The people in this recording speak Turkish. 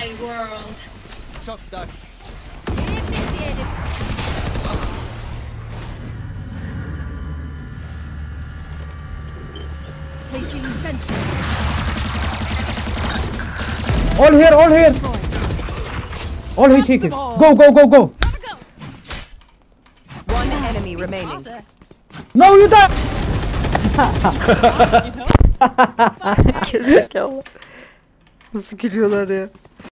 my world. Shock dart. Initiated. Placing sentry. All here, all here. All he chicken. Go, go, go, go. Go. One enemy remaining. No, you die. Gerizekalı. Nasıl gülüyorlar ya.